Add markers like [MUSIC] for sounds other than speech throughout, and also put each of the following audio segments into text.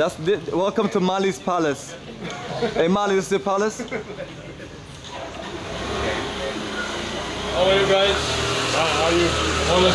That's the, welcome to Mali's palace. Hey Mali, this is the palace. How are you guys? How are you?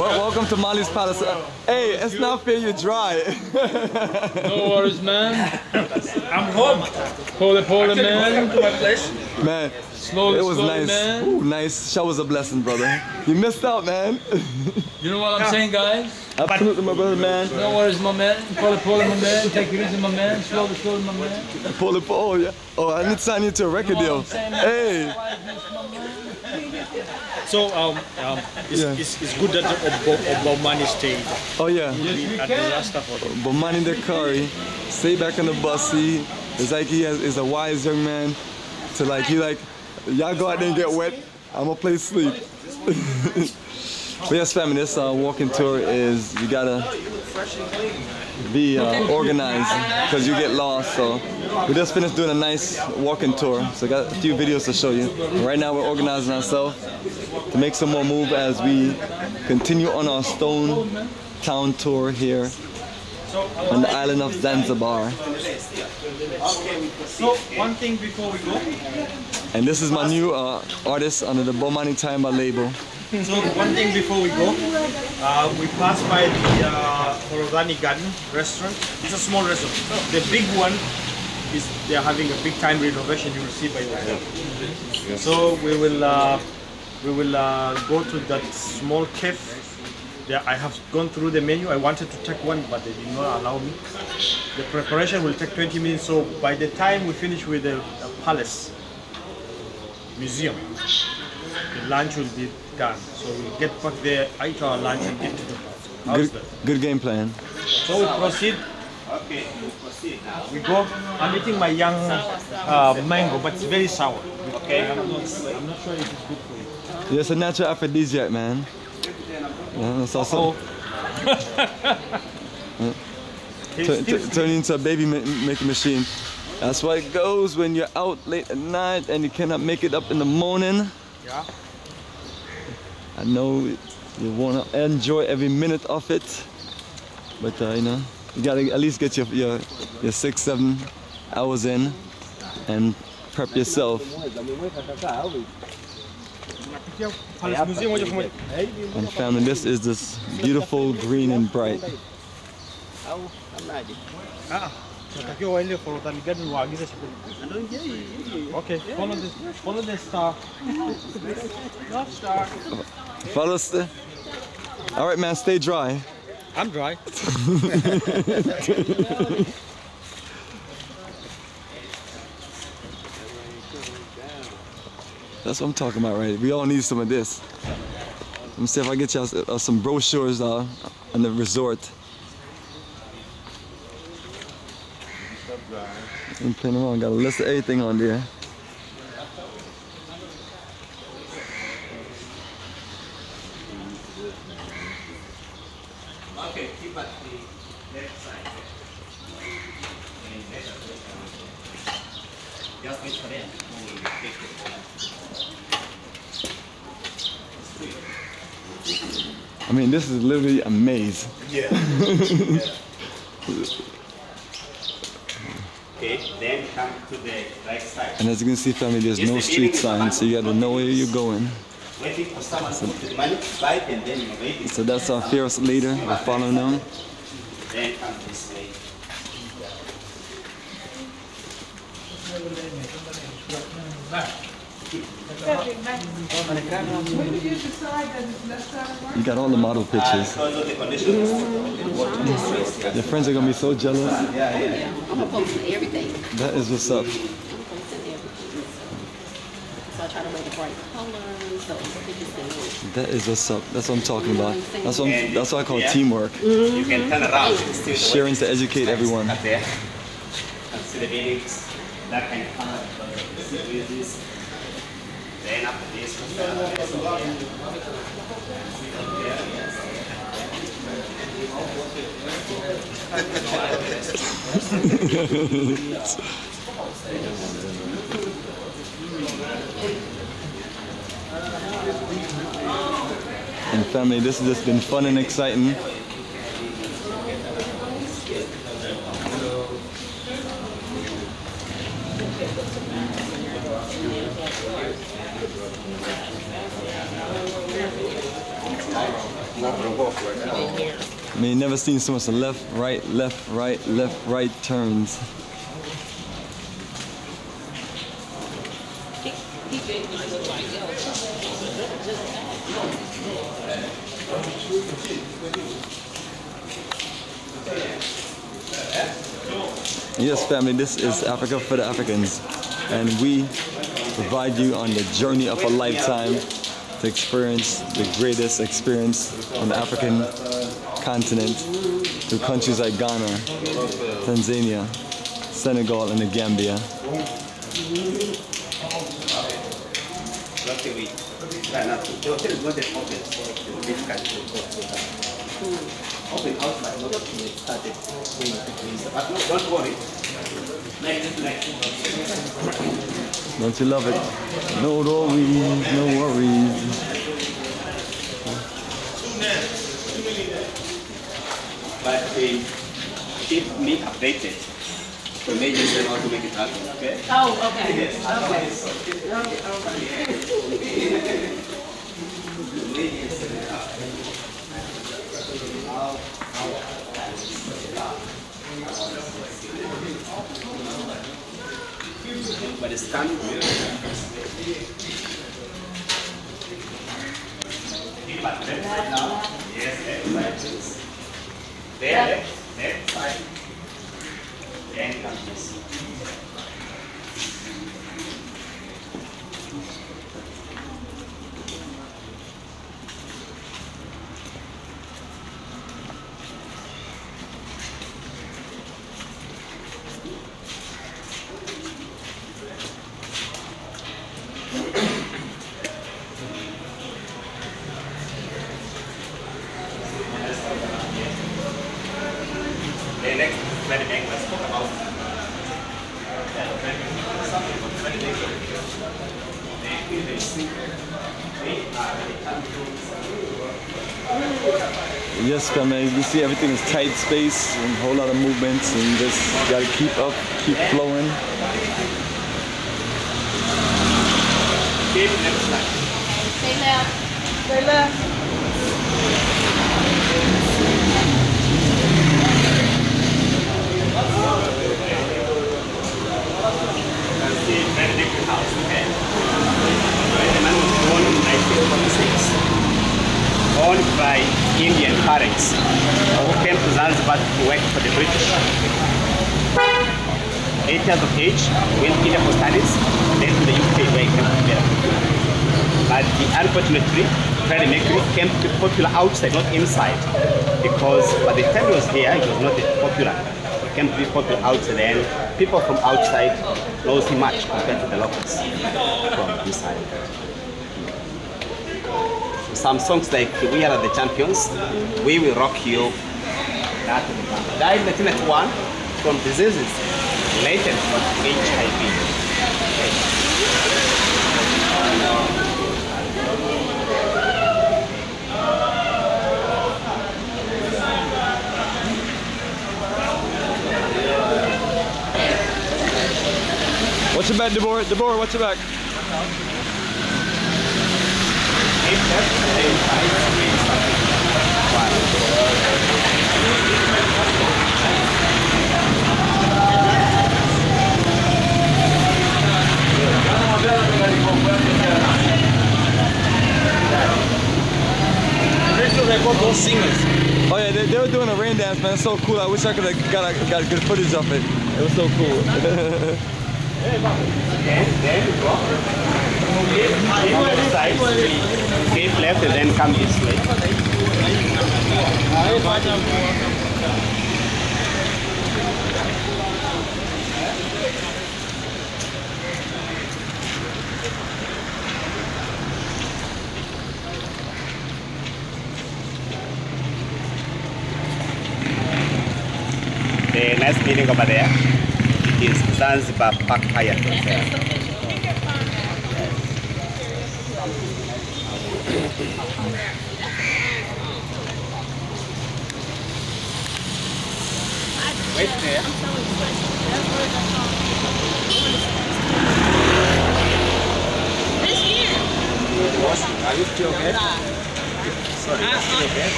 Well, welcome to Mali's palace. Uh, hey, it's not fair you're dry. No worries, man. I'm home. Pole, pole, man. Welcome to my place. man, Slowly, it was slowly, nice. man. Ooh, nice. Shower's a blessing, brother. You missed out, man. [LAUGHS] You know what I'm saying, guys? Absolutely, my brother, man. No worries, my man. Pole, pole, my man. Take it easy, my man. Slowly, slowly, my man. Pull it, oh yeah. Oh, I need to sign you to a record You know deal. what I'm saying, man? Hey, Quietness, my man. [LAUGHS] So um, um it's, Yeah. it's, it's good that Obo, Obomani stayed oh yeah. at the Rasta for them. But man in the car, stay back on the bus. He it's like he has, is a wise young man. To like he like, y'all go out there and get wet. I'ma play sleep. [LAUGHS] but yes, family, this uh, walking tour is you gotta be uh, organized because you get lost. So we just finished doing a nice walking tour. So I got a few videos to show you. Right now we're organizing ourselves to make some more move as we continue on our Stone Town tour here on the island of Zanzibar. So one thing before we go. And this is my new uh, artist under the Bomani Tyehimba label. So one thing before we go, uh, we passed by the uh, Forodhani Garden restaurant. It's a small restaurant. The big one is they're having a big time renovation. You will see by yourself. So we will uh, we will uh, go to that small cafe. There, I have gone through the menu. I wanted to take one, but they did not allow me. The preparation will take 20 minutes. So by the time we finish with the uh, palace museum, the lunch will be done. So we'll get back there, eat our lunch, and get to the house. Good, good game plan. So we proceed. We go. I'm eating my young uh, mango, but it's very sour. Okay. I'm not, I'm not sure if it's good for you. Yeah, it's a natural aphrodisiac, man. Yeah, it's also [LAUGHS] Taste turn, still turn- turn into a baby ma- making machine. That's why it goes when you're out late at night and you cannot make it up in the morning. Yeah. I know you want to enjoy every minute of it, but uh, you know you gotta at least get your, your your six seven hours in and prep yourself. Palace Museum moja kwa moja. And family, this is this beautiful green and bright. Tunatakiwa waende Forodhani Garden waagize chakula. Okay, follow this, follow this star. North Star. Fellas, uh, all right, man, stay dry. I'm dry. [LAUGHS] That's what I'm talking about, right? We all need some of this. Let me see if I get y'all uh, some brochures uh, on the resort. I'm playing around, got a list of everything on there. I mean, this is literally a maze. [LAUGHS] Yeah. Okay, then come to the right side. And as you can see, family, there's no street signs, so you gotta know where you're going. Waiting for someone to the money, buy it, and then you're waiting. So that's our fearless leader. We're following him. Then come this way. You got all the model pictures. Your friends are gonna be so jealous. I'm gonna post everything. That is what's up. To That is what's up. That's what I'm talking about. That's what, I'm, that's what I call teamwork. You can turn around. Sharing to educate everyone. The. That kind of color. See with this. And family, this has just been fun and exciting. I mean, never seen so much left, right, left, right, left, right turns. Yes, family, this is Africa for the Africans. And we provide you on the journey of a lifetime to experience the greatest experience on the African continent through countries like Ghana, Tanzania, Senegal, and the Gambia. Open, house, started don't worry. Next, next. Don't you love it? No worries, no worries. But uh, keep me updated. So maybe you know how to make it happen, okay? Oh, okay. Yes. okay. [LAUGHS] But it's coming. Keep at left side now. Yes, left side, please. There, left, left side. Then come this. The next very big, let's talk about yeah, very big. something very big. They they see they are the champions. Yes, family, you see everything is tight space and a whole lot of movements and just gotta keep up, keep flowing. Stay left. Stay left. That's the Benedict house, okay? The man was born in 1946. Owned by Indian parents who came to Zanzibar to work for the British. Eight years of age, went India for studies, then to the UK where he came to India. But he, unfortunately, Freddie Mercury came to be popular outside, not inside. Because by the time he was here, he was not popular. He came to be popular outside, and people from outside knows him much compared to the locals from inside. Some songs like We Are the Champions, We Will Rock You, that died in 1991 from diseases related to HIV. Watch your back, Deborah. Deborah, watch your back. Need to record those singers. Oh yeah, they, they were doing a rain dance, man. It's so cool. I wish I could have got a, got good footage of it. It was so cool. [LAUGHS] Keep left then come this way. The next meeting over there is Zanzibar Park Hyatt Hotel. Wait there. I,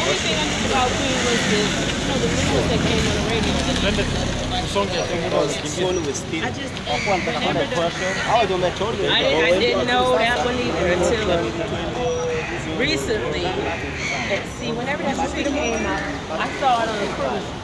only thing I knew about Queen was the, you know, the news that came on the radio. I just never done- I didn't, I didn't know that one either until recently. See, whenever that movie came out, I saw it on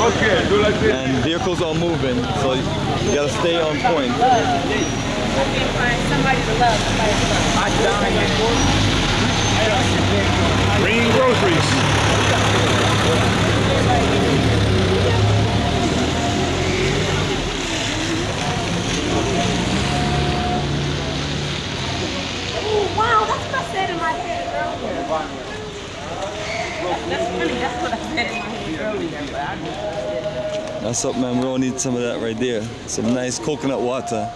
Okay, do like this. and vehicles are moving, so you gotta stay on point. Bringing groceries. Wow, that's what I said in my head earlier. That's funny, that's what I said in my head earlier. Up, man. We all need some of that right there. Some nice coconut water.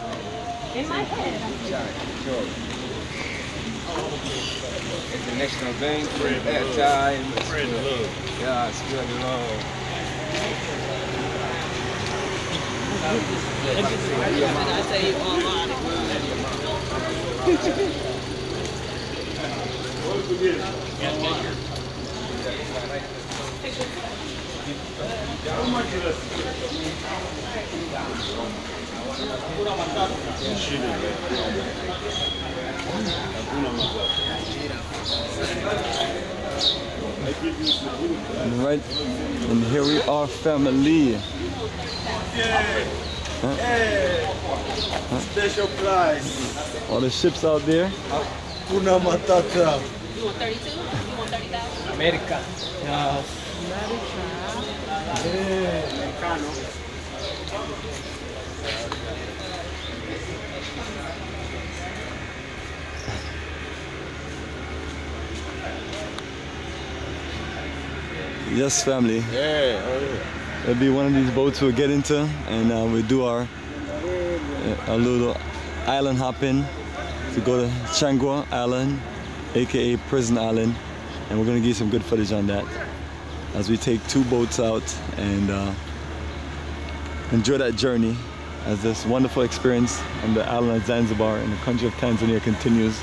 In my head. International Bank, airtime. Yeah, spread the love. I say you online. All right, and here we are, family. Special price. All the ships out there. Kuna Matata. You want 32? You want 30,000? America. Yeah. Yes, family. Yeah, It'll be one of these boats we'll get into, and uh, we'll do our uh, a little island hopping to go to Changuu Island, aka Prison Island, and we're gonna get some good footage on that as we take two boats out and uh, enjoy that journey as this wonderful experience on the island of Zanzibar in the country of Tanzania continues